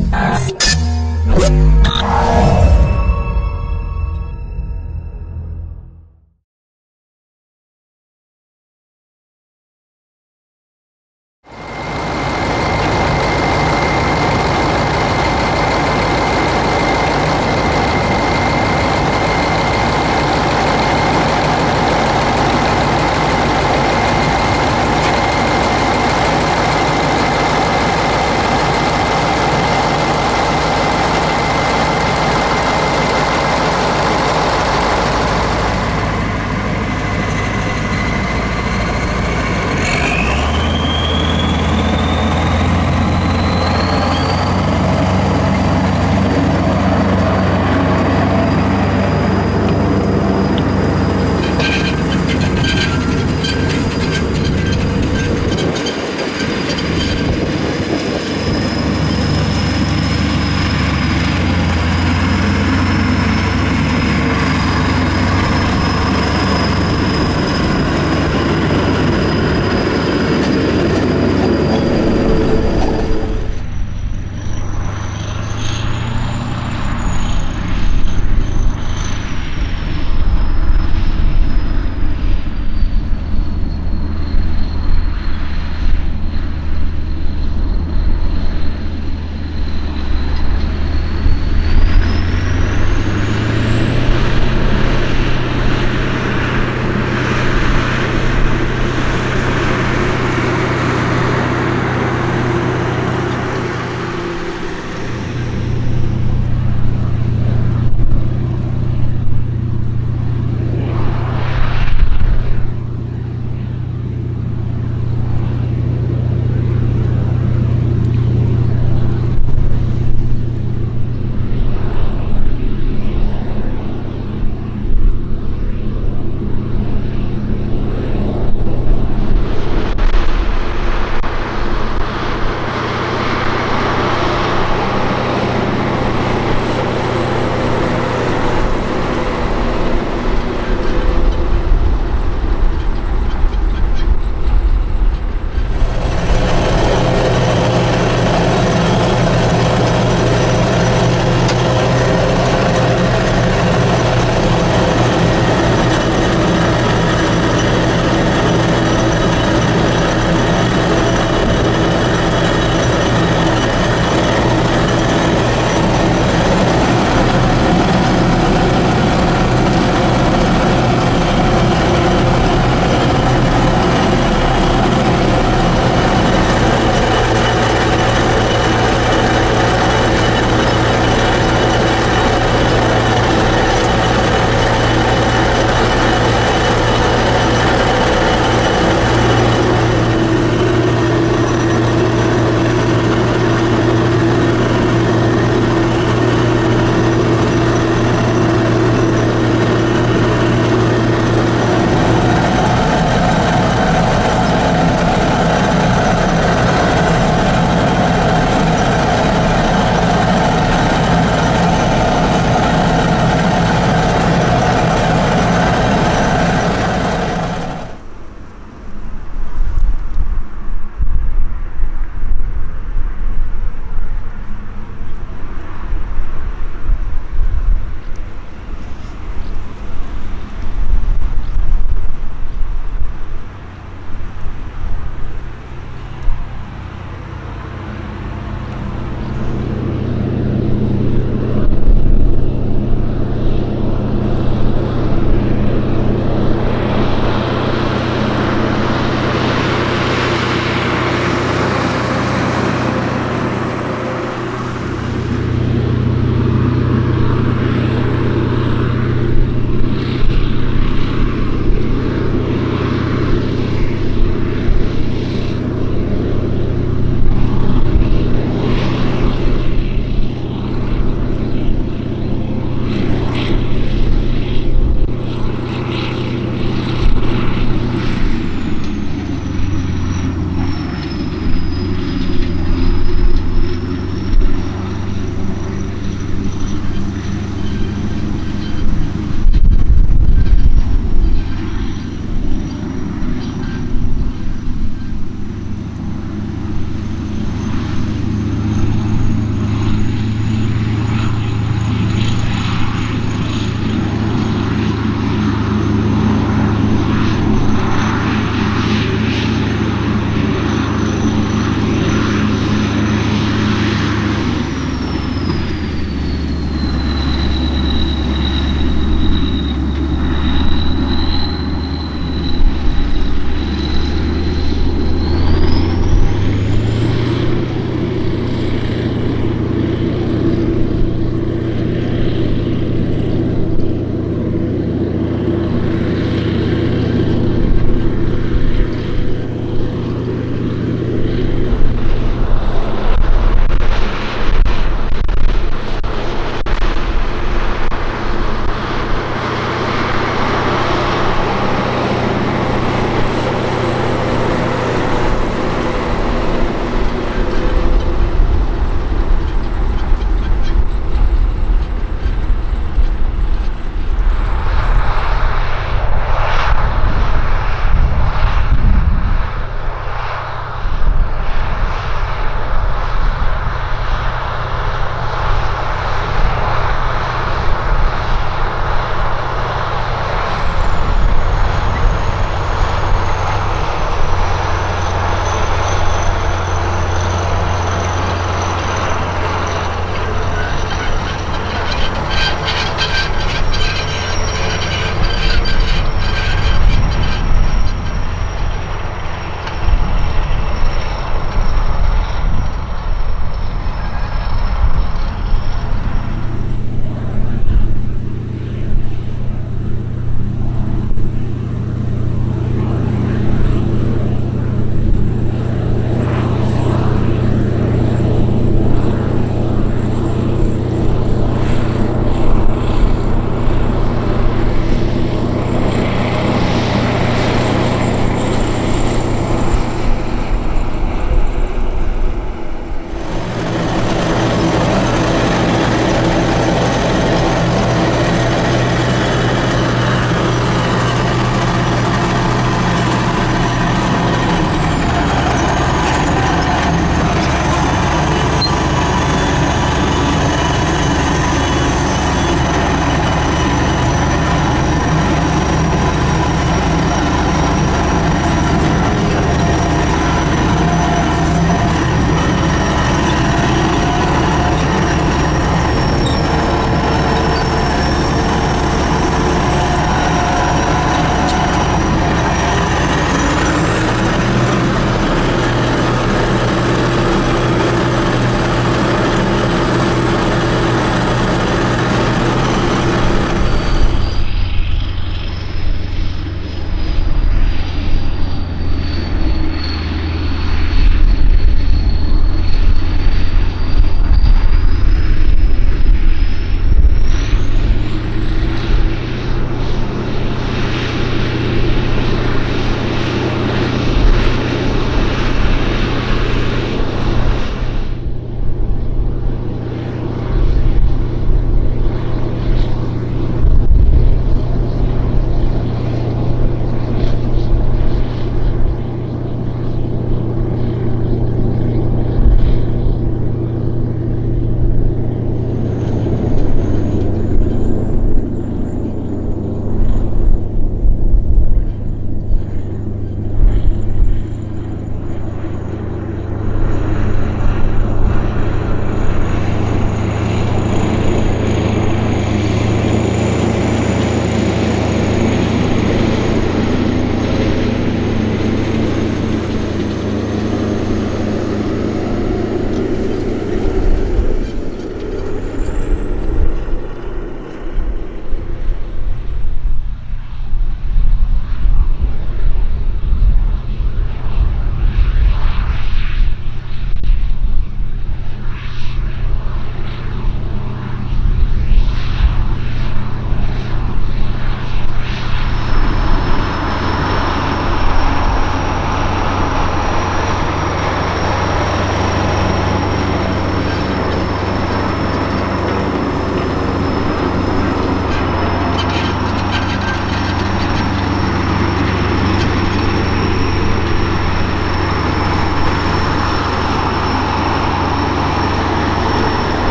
you